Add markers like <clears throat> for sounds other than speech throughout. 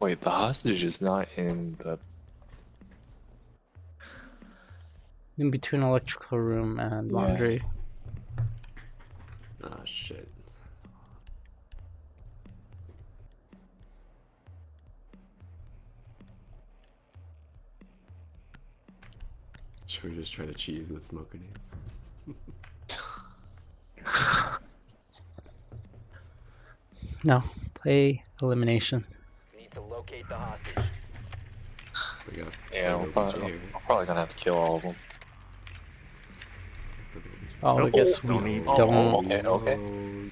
Wait, the hostage is not in the. In between electrical room and Yeah. laundry. Ah, shit. Should we just try to cheese with smoke grenades? <laughs> No, play elimination. Need to locate the hostage. We got Yeah, one we're probably, here. we're probably gonna have to kill all of them. Oh, I Oh, guess don't we need- Oh, don't. okay, okay.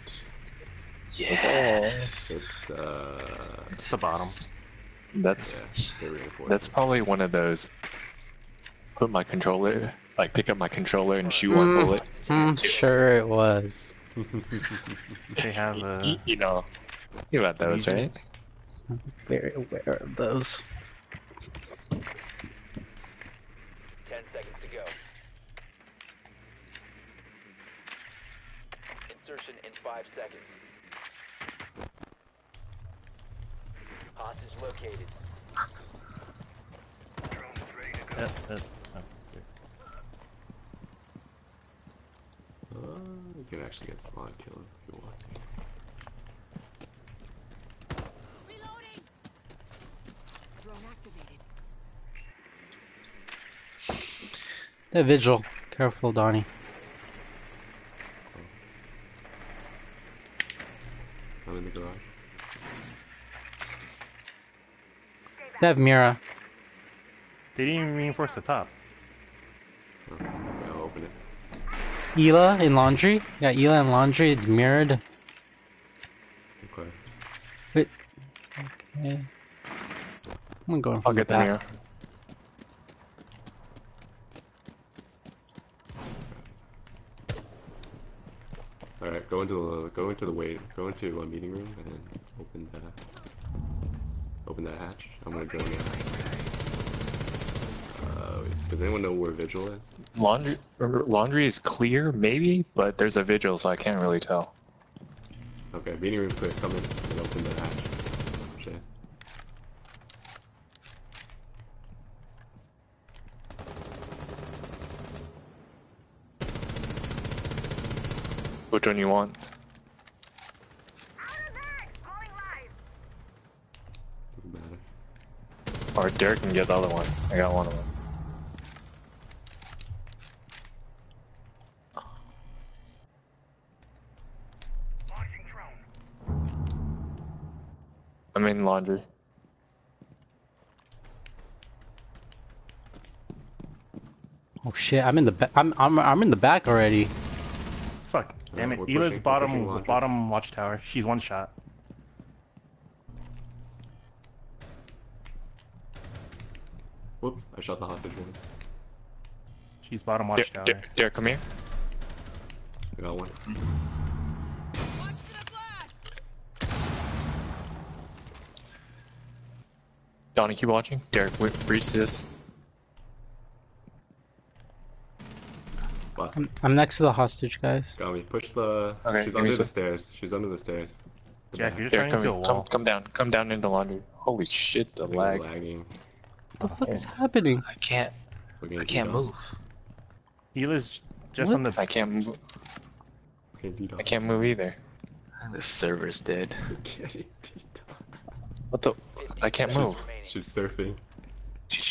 Yes. It's uh It's the bottom. That's yeah, that's probably one of those. Put my controller, like pick up my controller and shoot one Mm. bullet. I'm sure it was. They have <laughs> a. you know, you got those, Lesion. right? Very aware of those. Ten seconds to go. Insertion in five seconds. Hostage located. Yep, yep. Oh, Uh, you can actually get spawn kill if you want. Reloading. Drone activated. The vigil. Careful, Donnie. I'm in the garage. They have Mira. They didn't even reinforce the top. Oh, I'll open it. Ela in laundry. Yeah, Ela in laundry. It's mirrored. Okay. Okay. I'm going I'll from the get the mirror. All right, go into the go into the wait go into a meeting room and then open the open that hatch. I'm gonna drone it. Uh, does anyone know where Vigil is? Laundry, remember, laundry is clear, maybe, but there's a vigil, so I can't really tell. Okay, meeting room's quick, Come in and open the hatch. Shit. Which one you want? Doesn't matter. Or Derek can get the other one. I got one of them. I'm in laundry. Oh shit! I'm in the ba- I'm I'm I'm in the back already. Fuck. Damn it. we're Ela's bottom bottom watchtower. She's one shot. Whoops! I shot the hostage one. She's bottom Der- watchtower. Der- Derek, come here. I got one. Watch the blast. Donnie, keep watching. Derek, wi- breach this. What? I'm, I'm next to the hostage, guys. Got me. Push the. Okay, She's under the some. stairs. She's under the stairs. Jack, back. you're just Derek, running come, into a here. come, come down. Come down into laundry. Holy shit, the Fucking lag. Lagging. What the fuck is happening? I can't. I can't move. Ela's just What? on the. I can't move. We're getting DDoS. I can't move either. The server's dead. We're getting DDoS. What the? I can't move. She's surfing.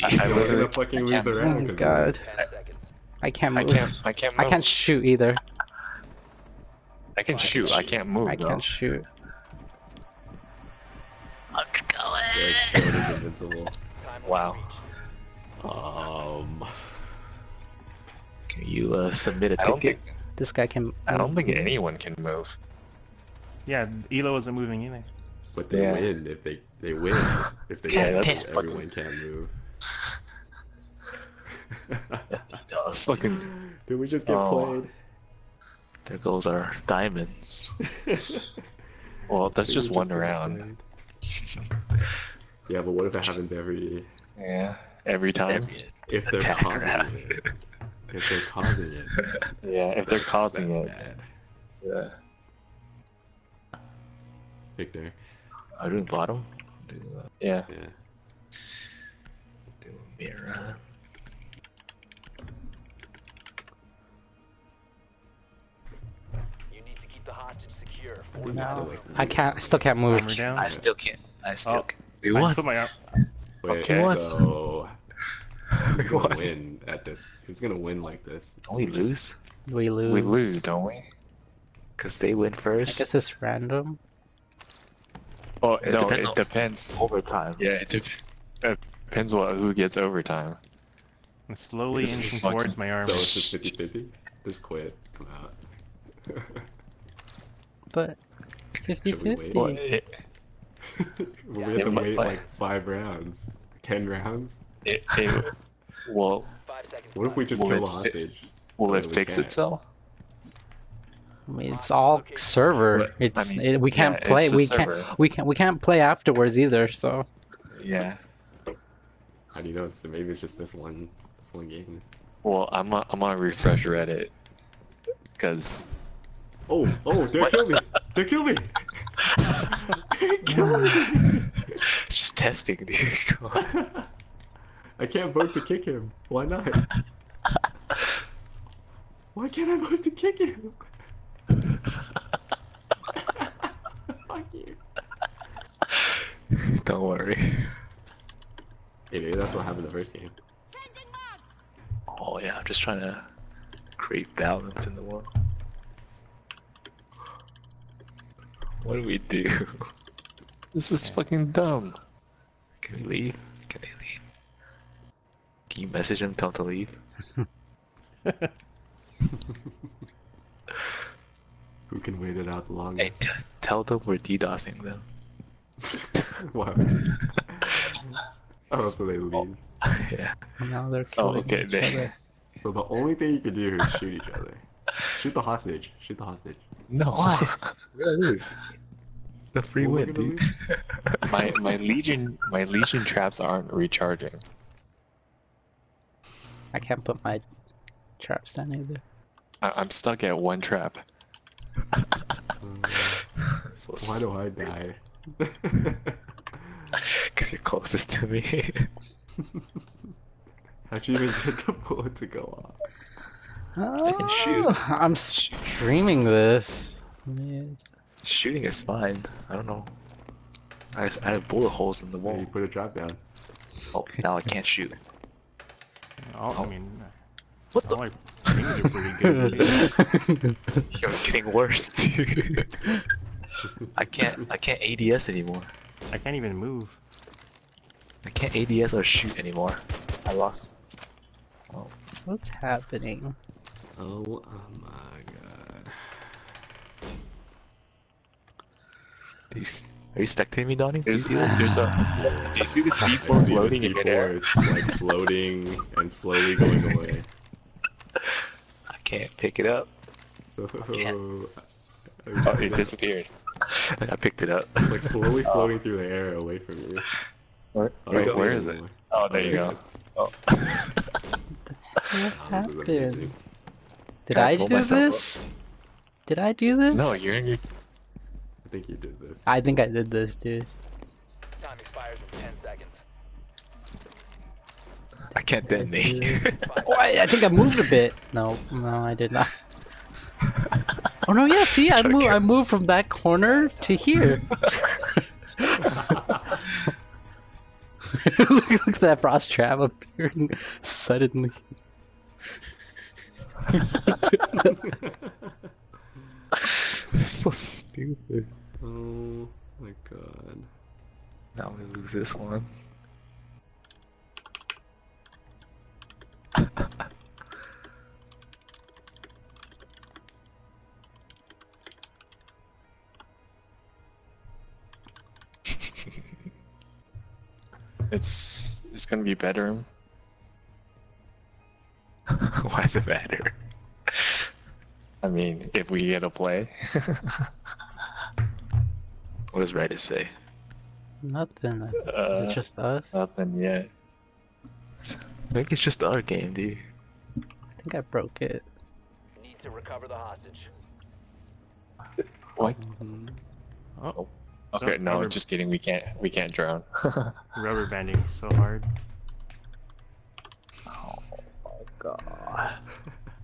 I, I We're gonna fucking I lose the move. Oh round. my 'cause of god! this. I can't I move. can't. I can't move. I can't shoot either. I can shoot. I can't move. I though. can't shoot. Derek Killed is invincible. Time limit Wow. Um. Can you uh, submit a I ticket? think. This guy can. I don't think anyone can move. Yeah, Ela isn't moving either. But they Yeah. win if they they win <laughs> if they Yeah, win. that's everyone fucking- can move. Dust. <laughs> Fucking. Did we just get Oh. There goes our diamonds. <laughs> Well, that's Did just one get round. Yeah, but what if it happens every Yeah. Every time. Every if they're causing round. it? If they're causing it. <laughs> Yeah. If they're causing That's it. bad. Yeah. Victor. Are you in bottom? Do a, Yeah. Yeah. do a mirror. You need to keep the hostage secure. Four No, I can't. Still can't move. I still can't. I still Oh. can't. We I won. just put my arm. Wait, Okay. so <laughs> who's We gonna win at this? Who's gonna win like this? Don't we lose? We lose. We lose, don't we? Cause they win first. I first. guess it's random. Oh It no, depends it on- depends. Overtime. Yeah, it, dep- it depends what who gets overtime. I'm slowly This inching fucking- towards my arm. So it's just 50 50? Just quit. Come out. But 50 Should we wait? Well, 50. It, we Yeah, have to wait but- like five rounds. Ten rounds? it, it, well, What if we just kill the it- hostage? will No, it fix can't. itself? I mean, it's all server. But, I It's mean, it, we can't yeah, play. We server. can't. We can't. We can't play afterwards either. So Yeah. How do you know? So maybe it's just this one, this one game. Well, I'm gonna, I'm gonna refresh Reddit, cause Oh, oh, they killed me! They killed me! <laughs> Just testing, dude. <laughs> I can't vote to kick him. Why not? Why can't I vote to kick him? <laughs> Fuck you. Don't worry. Hey, maybe that's what happened the first game. Oh yeah, I'm just trying to create balance in the world. What do we do? <laughs> this is fucking dumb. Can we leave? Can they leave? Can you message them, tell them to leave? <laughs> Who can wait it out the Hey, longest? t- tell them we're DDoSing them. <laughs> what? oh, so they leave. yeah. now they're Oh, okay. each They, other. So the only thing you can do is shoot each other. Shoot the hostage. Shoot the hostage. No. <laughs> We're gonna. The free Well, win, dude. <laughs> my my Lesion my Lesion traps aren't recharging. I can't put my traps down either. I, I'm stuck at one trap. So <laughs> Why do I die? Because you're closest to me. How'd you even get the bullet to go off? Oh, I can shoot. Oh, I'm streaming this. Yeah. Shooting is fine. I don't know. I, I have bullet holes in the Yeah, you wall. put a drop down. Oh, now I can't shoot. <laughs> Oh, I oh. mean, What the? my things are pretty good <laughs> too. Yo, it's getting worse, dude. <laughs> I can't. I can't ADS anymore. I can't even move. I can't ADS or shoot anymore. I lost. Oh. What's happening? Oh, oh my god. Do you, are you spectating me, Donnie? Do you There's, see there's a. <laughs> Do you see the I see C4 the floating in midair? C4, It's like floating and slowly going away. <laughs> I can't pick it up. <laughs> Oh, Oh, it disappeared. I picked it up. It's like slowly oh. floating through the air away from you. Where, Oh, wait, it's where not it? Oh, there you go. Oh. What happened? Did I I do myself this? Did I do this? No, you're in your. I think you did this. I think I did this, dude. Time expires in 10 seconds. I can't detonate. <laughs> Oh, I, I think I moved a bit. No, no, I did not. Oh no, yeah. See, I Try moved. I moved from that corner to here. <laughs> Look at that frost trap appearing suddenly. <laughs> so stupid. Oh my god. Now we lose this one. It's it's gonna be better. <laughs> Why does it matter? I mean, if we get a play. <laughs> What does Reddit say? Nothing. uh, It's just us. nothing yet. I think it's just our game, dude. I think I broke it. Need to recover the hostage. What? Oh, Okay, no, rubber, just kidding. We can't. We can't drone. <laughs> rubber banding is so hard. Oh my god.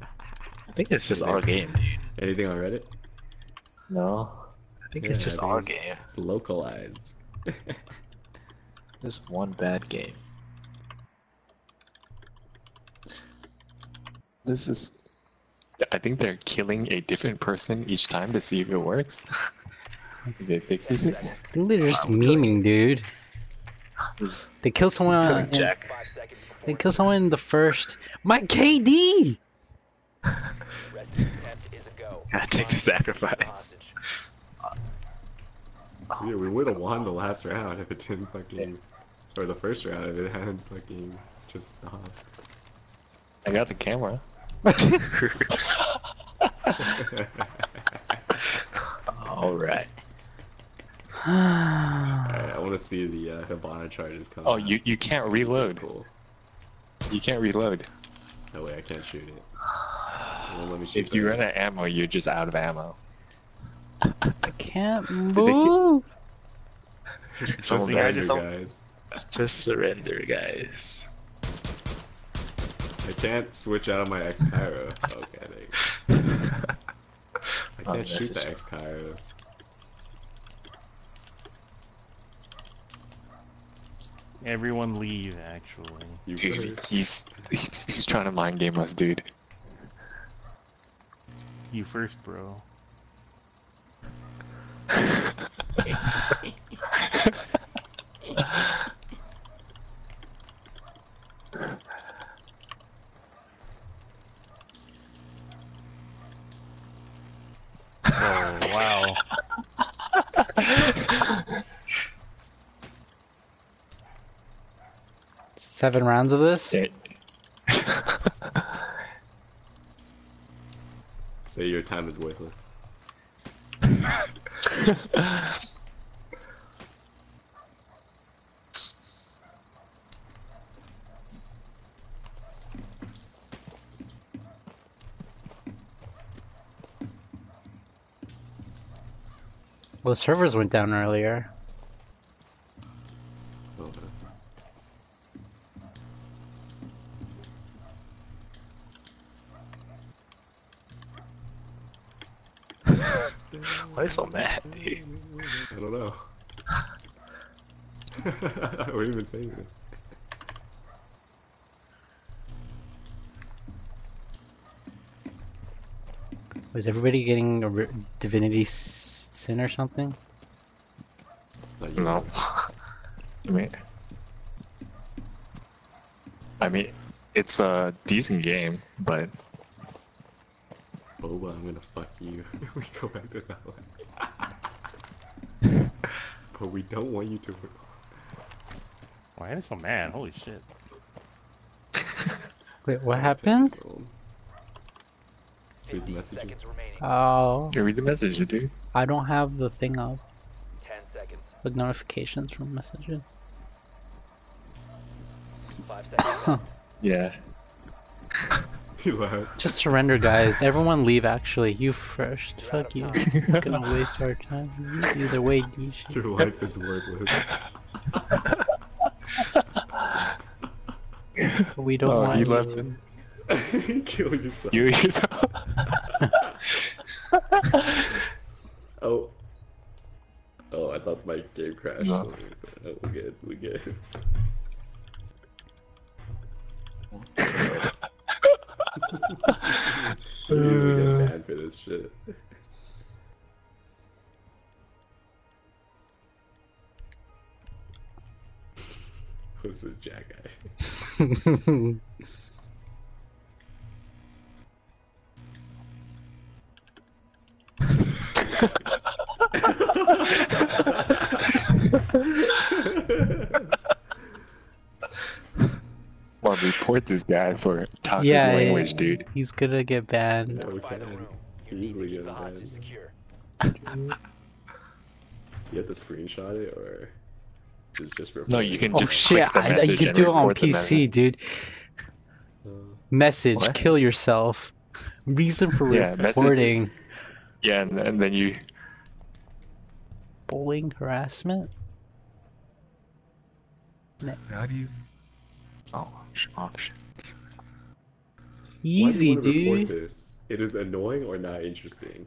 I think it's just our game, dude. Anything on Reddit? no. I think Yeah, it's just I our game. It's localized. <laughs> Just one bad game. This is. I think they're killing a different person each time to see if it works. <laughs> if it fixes it. I think they're just memeing, dude. They kill someone. Killing In, Jack. Five seconds before they killed someone in the first. My KD. rescue attempt is a go. <laughs> Gotta take the sacrifice. Hostage. Yeah, we would have won the last round if it didn't fucking, or the first round if it hadn't fucking just stopped. I got the camera. <laughs> All right. Alright, I want to see the uh, Hibana charges come. Oh, out. you you can't reload. Cool. You can't reload. No way, I can't shoot it. It let me shoot If you run out of ammo, you're just out of ammo. I can't <laughs> move. just Someone think I surrender, guys. Just surrender, guys. I can't switch out of my X Cairo. <laughs> Okay, thanks. I Oh, can't shoot the message. X Cairo. Everyone leave, actually. You Dude, first. he's, he's he's trying to mind game us, dude. You first, bro. Oh wow! Seven rounds of this. Yeah. <laughs> Say your time is worthless. <laughs> Well, the servers went down earlier. <laughs> Why so mad, dude? I don't know. I wouldn't even say anything. Was everybody getting a Divinity Sin or something? No. <laughs> I mean, I mean, it's a decent game, but Boba, I'm gonna fuck you. <laughs> we go back to that one. <laughs> but we don't want you to. Why are they so mad? Holy shit! <laughs> Wait, what happened? Read the 15 messages. seconds remaining. Oh, you read the message, dude. I don't have the thing up 10 seconds. with notifications from messages. 5 seconds. <laughs> Yeah. <laughs> You laughed. Just surrender, guys. Everyone leave. Actually, you first. You're Fuck of you. time. It's gonna waste our time. Either way, douche. Your life is worthless. <laughs> We don't Oh, want he you. left it. <laughs> Kill yourself. You yourself. <laughs> Oh. Oh, I thought my game crashed. No. Oh, we good. We good. We usually get uh. banned for this shit. Who's this jack guy? Well, report this guy for toxic yeah, language, yeah, dude. He's gonna get banned. Yeah, we can. room. You You need to easily get the banned. You have to screenshot it or just just report No, you it? can Oh just shit! click the I, message you can and do it on PC, dude. Uh, Message: What? kill yourself. Reason for Yeah, message- Yeah, and, and then you bullying harassment. How do you? Oh, sh- oh shit. Why do you Easy, wanna report dude. this? It is annoying or not interesting.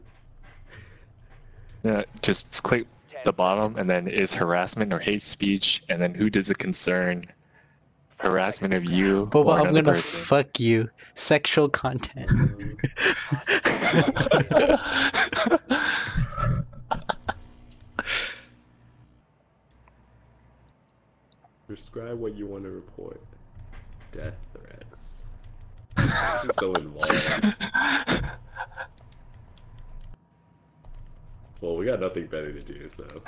Yeah, just click the bottom and then is harassment or hate speech, and then who does it concern? Harassment of you Boba, or I'm gonna person. fuck you. Sexual content. <laughs> Describe what you want to report. Death threats. <laughs> this is so involved. Well, we got nothing better to do, so.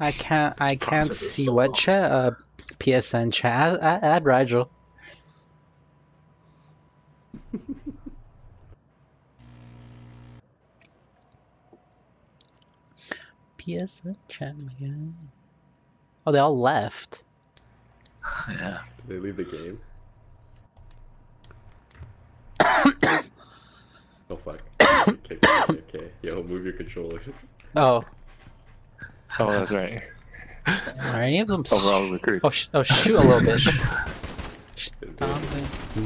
I can't. I can't see so what long. chat. Uh, PSN chat. Add, add Rigel. PSN chat, my guy. Oh, they all left. <laughs> Yeah. Did they leave the game? <coughs> oh fuck. okay, okay, okay. Yo, move your controllers. Oh, oh, that's right. are any of them? s- Overall recruits. Oh, sh- oh, shoot a little bit. It's <laughs> Um,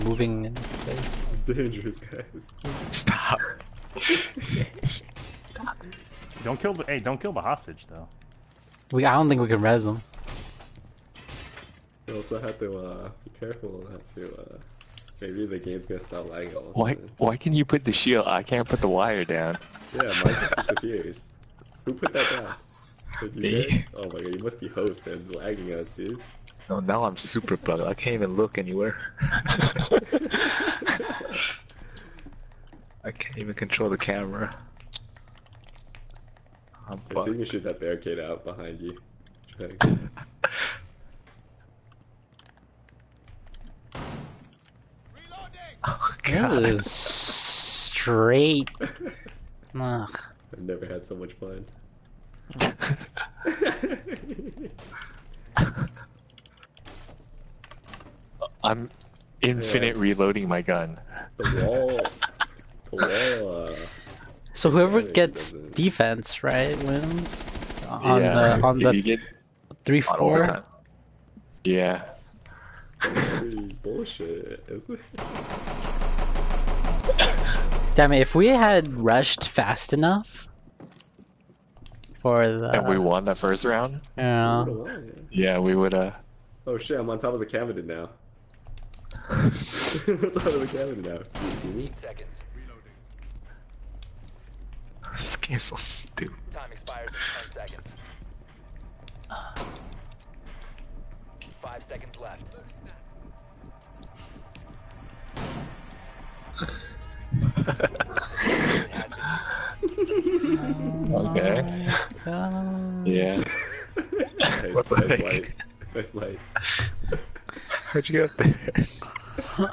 moving in place. dangerous, guys. Stop. <laughs> Stop. Don't kill the. Hey, don't kill the hostage though. We. I don't think we can res them. You also have to uh, be careful not to. Uh, maybe the game's gonna stop lagging all of a Why? sudden. Why can you put the shield? I can't put the wire down. Yeah, mine just disappears. Who put that down? Me. Oh my god, you must be host and lagging us, dude. No, now I'm super bugged. I can't even look anywhere. <laughs> <laughs> I can't even control the camera. I'm I see you shoot that barricade out behind you. Try. Oh, God. straight. <laughs> Ugh. I've never had so much fun. <laughs> I'm infinite reloading my gun. the wall. <laughs> The wall. Uh, So whoever Yeah, gets defense, right, wins. On yeah, the on the get, three four. yeah. bullshit. Damn it! If we had rushed fast enough for the, And we won the first round. you know, What a lie, yeah. Yeah, we would. Uh, Oh shit, I'm on top of the cabinet now. <laughs> On top of the cabinet now. You see me? Seconds. This game's so stupid. Time expires in 10 seconds. Five seconds left. okay. Yeah. Nice, What the nice heck? light. Nice light. How'd you get there?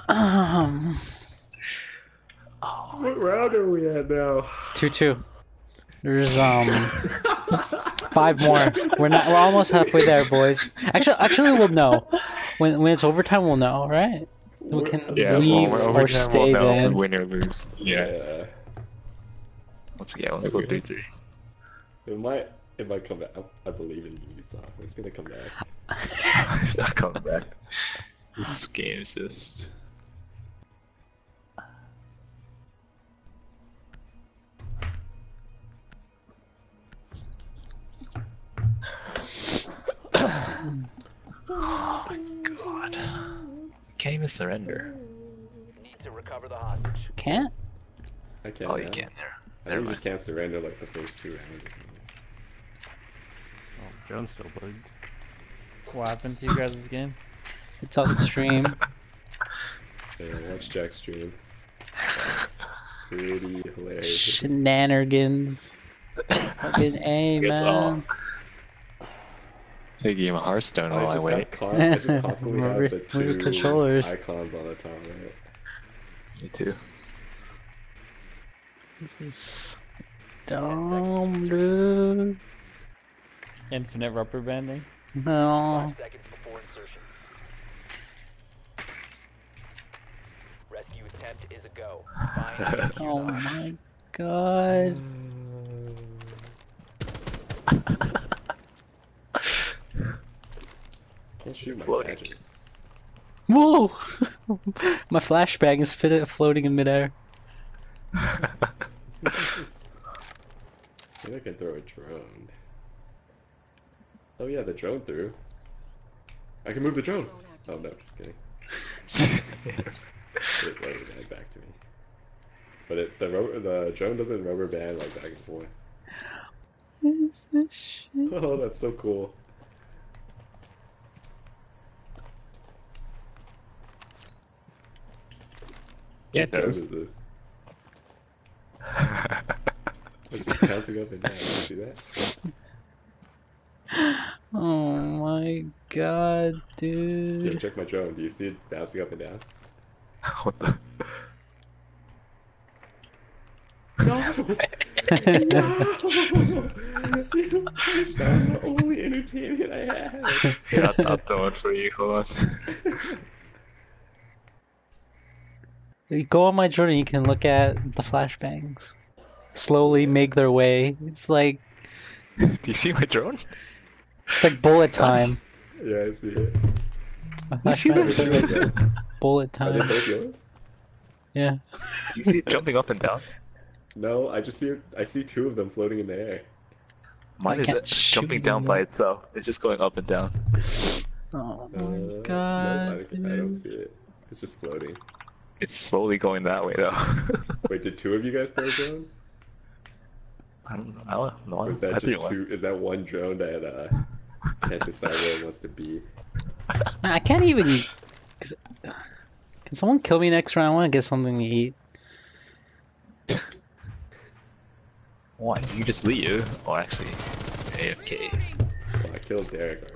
um, What round are we at now? two two. There's um five more. We're not. We're almost halfway there, boys. Actually, actually, we'll know when when it's overtime. We'll know, right? We can Yeah. leave well, we're or over time. stay We'll know if win or lose. Yeah. Yeah. Once again, let's go Okay. three three. It might. It might come back. I believe in Ubisoft. It's gonna come back. <laughs> it's not coming back. This game is just. Oh my god. Can't even surrender. Need to recover the hostage. Can't. I can't. Oh, you now. can there. I Never think you just can't surrender like the first two rounds. Oh, Jones still bugged. What happened to you guys' game? It's on stream. <laughs> Yeah, watch Jack stream. Pretty hilarious. Shenanigans. Fucking <laughs> A, guess uh, man. Play a game of Hearthstone while I just wait. got con- I just <laughs> constantly have Remember- the two controllers. icons on the top right. Me too. It's dumb, dude. Infinite rubber banding. No. Five seconds before insertion. Rescue attempt is a go. <laughs> Find Oh my god. <laughs> Can't shoot my Floating. gadgets. <laughs> Whoa! my flashbang is fit- floating in midair. <laughs> Maybe I can throw a drone. Oh yeah, the drone through. I can move the drone. Oh no, just kidding. <laughs> It loaded that back to me. But it, the rubber, the drone doesn't rubber band like back and forth. What is this shit? Oh, that's so cool. Yeah, it does. is this? <laughs> Bouncing up and down. You see that? Oh my god, Yeah, dude. check my drone. Do you see it bouncing up and down? what the? No! <laughs> that was the only entertainment I had. <laughs> Yeah, I thought that one for you. Hold on. You Go on my journey, you can look at the flashbangs. Slowly make their way. It's like Do <laughs> you see my drone? it's like bullet <laughs> time. Yeah, I see it. My see flashbangs this? are <laughs> like bullet Are they time. both yours? Yeah. Do you see it jumping up and down? No, I just see it, I see two of them floating in the air. Mine I is jumping down them. by itself. It's just going up and down. Oh Uh, my no, I, god. don't- I don't see it. It's just floating. It's slowly going that way though. <laughs> Wait, did two of you guys throw drones? I don't know. I don't know. Or is that think just two? Is that one drone that uh can't decide where it wants to be? I can't even. Can someone kill me next round? I want to get something to eat. Why? You just leave. Oh, actually, AFK. Well, I killed Derek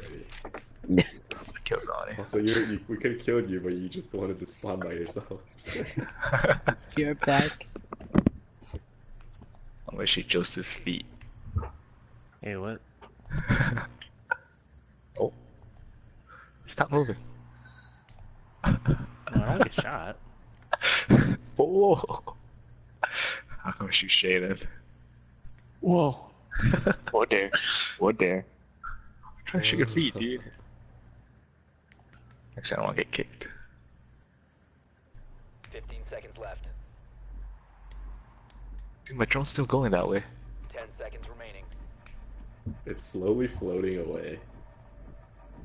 already. <laughs> Killed Ronnie. Also, you, you we could have killed you, but you just wanted to spawn by yourself. <laughs> You're back. Unless she Joseph's feet. Hey, what? <laughs> oh. Stop moving. No, I don't get shot. <laughs> Whoa. I'm gonna shoot Shay then. Whoa. what dare? What dare? I'm to shoot your feet, dude. Actually, I don't want to get kicked. 15 seconds left. Dude, my drone's still going that way. 10 seconds remaining. it's slowly floating away.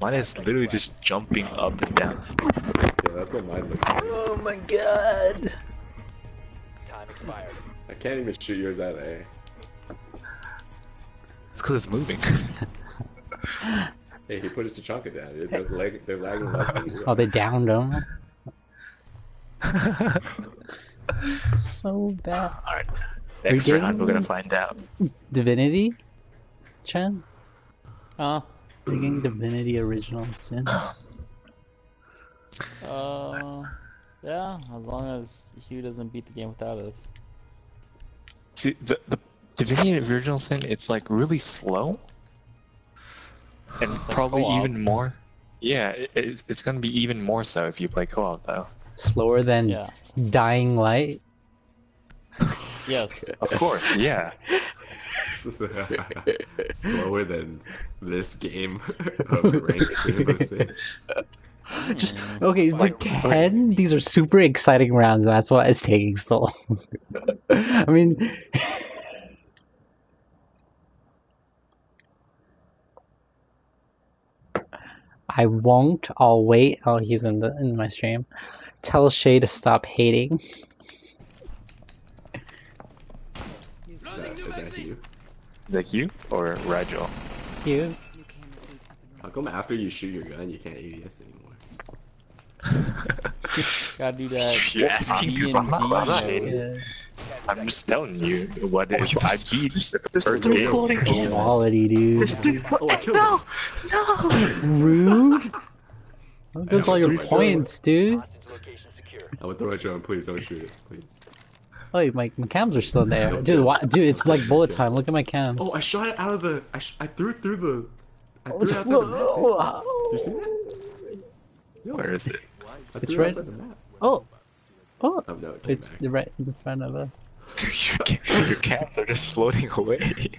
Mine is literally just jumping up and down. Yeah, that's what mine looks like. Oh my god. Time expired. I can't even shoot yours out of the air. It's because it's moving. <laughs> Hey, he put his Tachanka down. They're, lag- they're lagging less than you. Oh, they downed him. So <laughs> bad. Alright. Next We round, we're gonna find out. Divinity? Chen? Uh, Digging Divinity Original Sin? <sighs> uh, yeah, as long as Hugh doesn't beat the game without us. See, the, the Divinity Original Sin, it's like really slow. And like probably co-op. even more. Yeah, it, it's, it's gonna be even more so if you play co-op though. Slower than Yeah. Dying Light? Yes. <laughs> Of course, yeah. <laughs> Slower than this game of ranked Rainbow hmm. Okay, Like, the 10, these are super exciting rounds, that's why it's taking so long. <laughs> I mean, I won't, I'll wait, oh, he's in, the, in my stream. Tell Shay to stop hating. Is that, is that you? Is that you or Rigel? You? You can repeat up and How come after you shoot your gun, you can't ADS anymore? <laughs> <laughs> Gotta do that. You're asking D me. I'm not- I'm not hating. Yeah. I'm just telling you what it is. I beat the There's first three game. floating. Quality, dude. Oh, I killed him! Rude? There goes all your points, dude. Hostage location secure. I would throw a drone, please don't shoot it, please. Oh, my, my cams are still there. Dude, why, dude, it's like bullet time. Look at my cams. Oh, I shot it out of the. I, sh- I threw it through the. I threw it outside the map. oh, You see that? Where is it? I It's threw right- it outside the map. oh, oh, Oh no, it came it's back. right in front of us. Dude, your, ca- your cats are just floating away.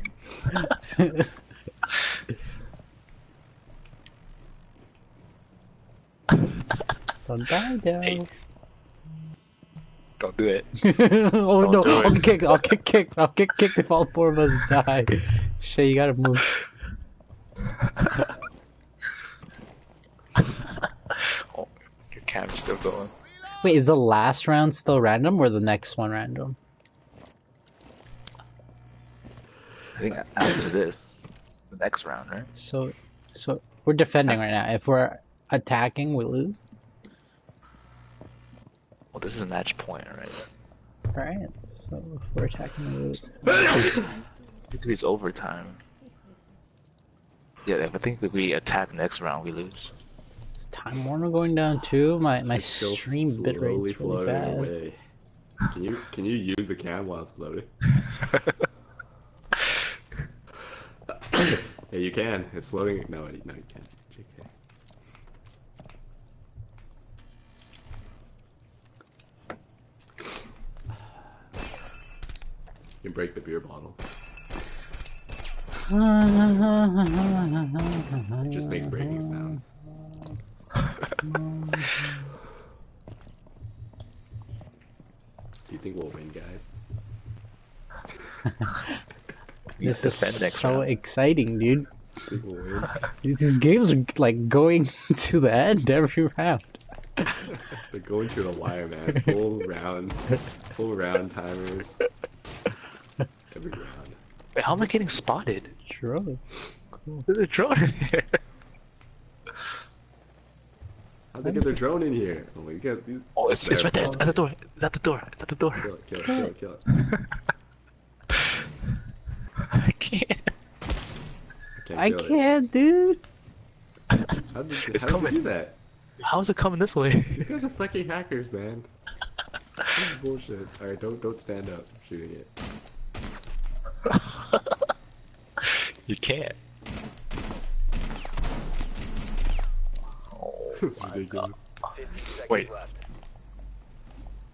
Don't die, though. Hey. Don't do it. <laughs> oh Don't no, do. I'll kicked, I'll get kicked, I'll get kicked if all four of us die. <laughs> Shay, you gotta move. Oh, your cam's still going. Wait, is the last round still random or the next one random? I think after this, the next round, right? So, so we're defending right now. If we're attacking, we lose. Well, this is a match point, right? Alright, so if we're attacking, we lose. If it's overtime. Yeah, if I think if we attack next round, we lose. Time Warner going down too. My my It's stream bitrate slowly is really floating bad. away. Can you can you use the cam while it's floating? <laughs> yeah, you can. It's floating. No, no, you can't. JK. You can break the beer bottle. It just makes breaking sounds. Do you think we'll win, guys? <laughs> We This defend next so round. exciting, dude. Think we'll win? Dude, These games are like going <laughs> to the end every round. They're going to the wire, man. Full <laughs> round, full round timers. Every round. Wait, how am I getting spotted? True. There's a drone in here. How'd they get their drone in here? Oh, we got these. Oh, it's, it's right there. It's at the door. It's at the door. It's at the door. Kill it, kill it, kill it, kill it. <laughs> I can't. I can't I can't, dude. How did, It's how did coming. you do that? How is it coming this way? You guys are fucking hackers, man. This is bullshit. Alright, don't don't stand up shooting it. <laughs> you can't. <laughs> Oh, It's my ridiculous. God. Wait.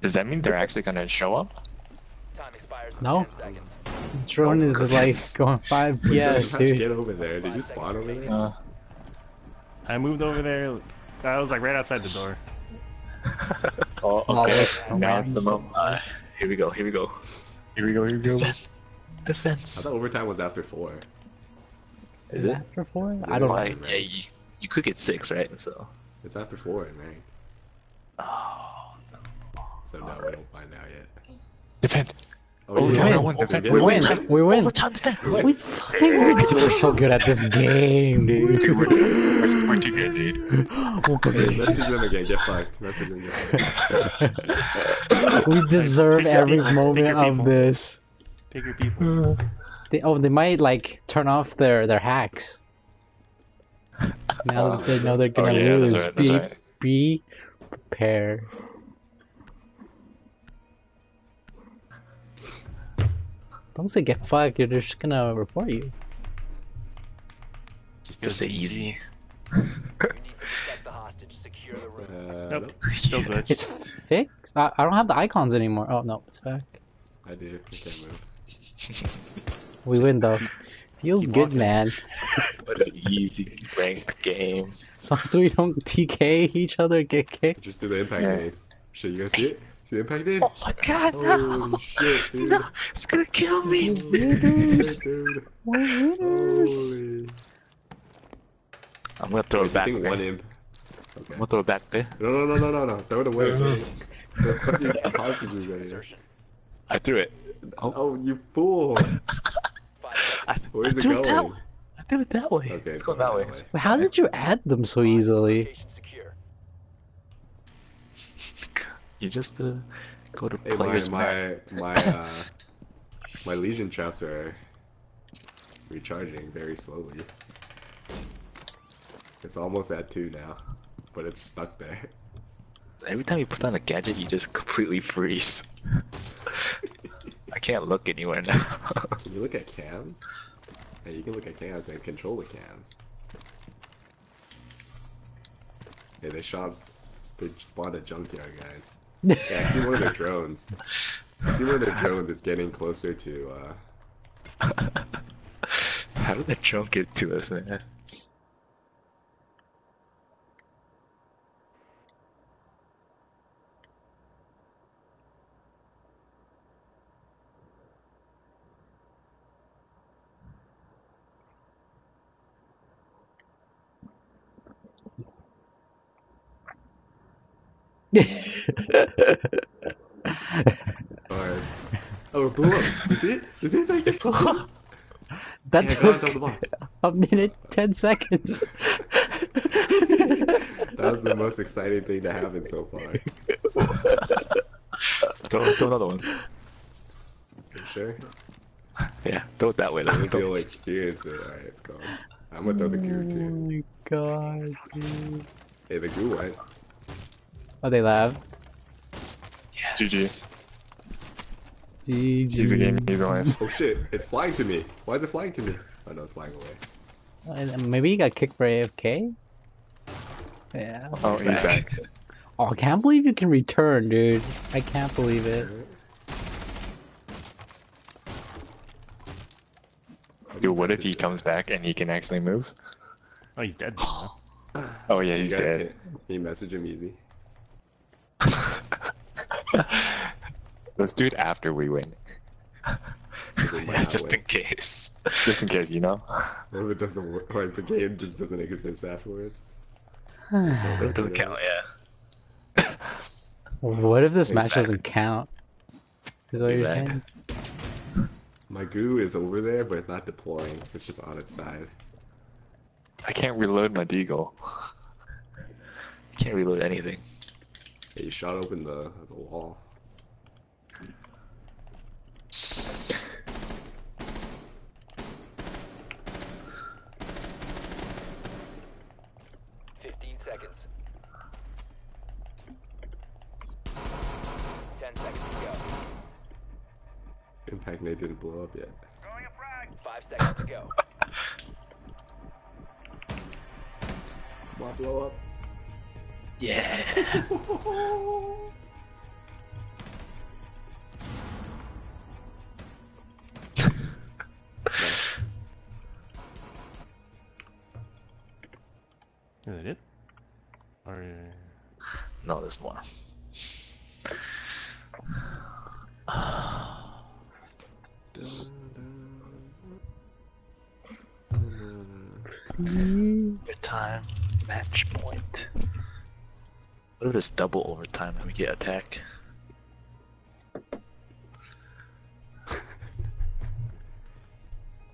Does that mean they're actually gonna show up? Time expires in No. 10 seconds. Drone Oh, is like <laughs> going five. Wait, Yes, just dude. get over there? Did you spawn over there? Uh, I moved over there. I was like right outside the door. <laughs> oh, Oh, okay. look, Maximum. Uh, here we go. Here we go. Here we go. Here we go. Defense. I Defense. thought overtime was after four. Is it? After four? I don't Why? know. Yeah, you, you could get six, right? So. It's after four in ranked. Oh. So no, we don't find out yet. Defend. Oh, yeah. We win. Defend. We win. We win. Overtime. Defend. We, we're so good at this game, dude. Dude, we're, we're, we're too good, dude. Hey, message them again. Get fucked. Message them. Get fucked. <laughs> we deserve every people. Moment of this. Take your people. They, oh, they might like turn off their their hacks. Now that <laughs> they know they're gonna Oh, yeah, lose, that's right, that's be right. be prepared. Don't say get fucked. They're just gonna report you. Just say easy. <laughs> You need to protect the hostage. Secure the room. Uh, Nope. Still glitch. It's fixed. I, I don't have the icons anymore. Oh no, it's back. I do. I can't move. We win though. Feels keep good, walking. man. <laughs> What an easy ranked game. So <laughs> we don't TK each other, get kicked. Just do the impact Yeah. nade. Shit, you guys see it? See the impact? Oh my god, oh, Holy shit, <laughs> dude. No, it's gonna kill me. Shit, dude. Holy. <laughs> I'm gonna throw it back. okay? one imp. Okay. I'm gonna throw it back. Okay? No, no, no, no, no, no. Throw it away. <laughs> The fucking hostages right here. I threw it. Oh, oh you fool. Five I, Where's I it threw it that going? way. I threw it that way. Okay, it's it's going going that way. that way. How did you add them so easily? Location secure. You just uh, go to Hey, my, players map. my, my, uh, <laughs> my Lesion traps are recharging very slowly. It's almost at two now, but it's stuck there. Every time you put on a gadget, you just completely freeze. I can't look anywhere now. <laughs> Can you look at cams? Hey, you can look at cams and control the cams. Hey, they shot. They spawned a junkyard, guys. Yeah, I see one of their drones. I see one of their drones. It's getting closer to. uh... <laughs> How did that drone get to us, man? Alright. Oh, it blew up. You <laughs> see it? See? Like, it blew up. That Yeah, go on top took of the box. <laughs> a minute, ten seconds. <laughs> That was the most exciting thing to happen so far. Throw, throw another one. You sure? Yeah, throw it that way. I Then. think you'll experience it. Alright, it's gone. I'm gonna throw the goo too. oh too. my god, dude. Hey, the goo went. Oh, they laugh. GG. GG. Easy game, easy life. Oh shit, it's flying to me. Why is it flying to me? Oh no, it's flying away. Uh, Maybe he got kicked for AFK? Yeah. Oh, he's back. Oh, I can't believe you can return, dude. I can't believe it. Dude, what if he comes back and he can actually move? Oh, he's dead. now. Oh yeah, he's You dead. Can you message him easy? <laughs> Let's do it after we win. <laughs> Because we might Yeah, just win. in case. Just in case, you know? <laughs> What if it doesn't work? Like the game just doesn't exist afterwards? <sighs> It doesn't count, yeah. what if this match doesn't count? Is what Hey, you're saying? My goo is over there, but it's not deploying. It's just on its side. I can't reload my deagle. <laughs> Can't reload anything. Yeah, you shot open the the wall. Fifteen seconds. Ten seconds to go. Impact nade didn't blow up yet. Five seconds to go. <laughs> Come on, blow up. Yeah. <laughs> Is that it? Or No, there's more. <sighs> Overtime match point. What if it's double overtime and we get attack?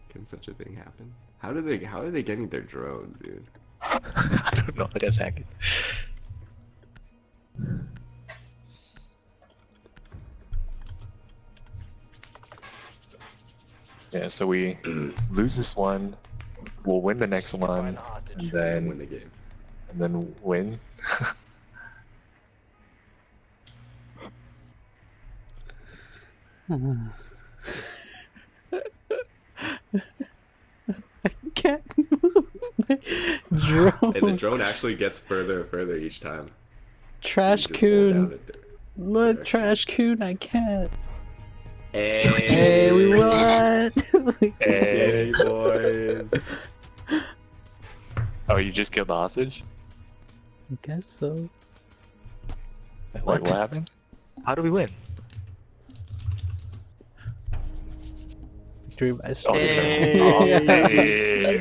Can such a thing happen? How do they? How are they getting their drones, dude? <laughs> I don't know. I guess hacking. Yeah, so we <clears throat> lose this one, we'll win the next one, Find the hostage. Oh, and And win then the game. and then win. <laughs> I can't move my drone. And the drone actually gets further and further each time. Trash You just hold down coon. Look, direction. trash coon, I can't. Hey, Hey, we won! <laughs> We Hey. Boys! <laughs> Oh, you just killed the hostage? I guess so. Like, what happened? How do we win? Victory by Oh, they said- Hey. oh, hey.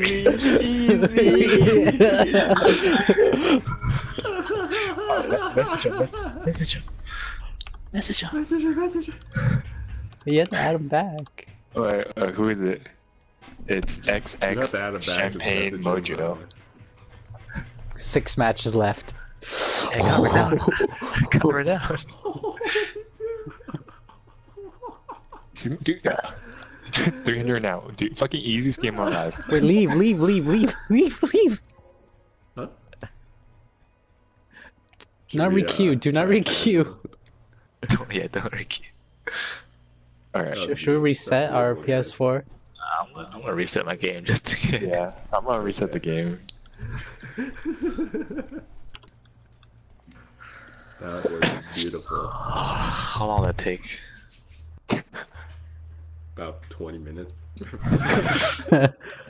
Message him, message him. Message him. Message her, message her. You have to add him back. Wait, uh, who is it? It's You have to add XX it back. just Champagne message him, Mojo. Six matches left. Hey, calm her down. <laughs> calm her down. Dude, yeah. <laughs> 300 now. Dude, fucking easiest game of my life. Wait, leave, leave, leave, leave, <laughs> leave, leave. Huh? Do not Should uh, requeue. Do not try requeue. <laughs> Don't, yeah, don't requeue. Alright. Oh, Should we reset our PS4? I'm gonna, I'm gonna reset my game just to get. Yeah, I'm gonna reset the game. that was beautiful. <sighs> How long did that take? About 20 minutes. <laughs> <laughs>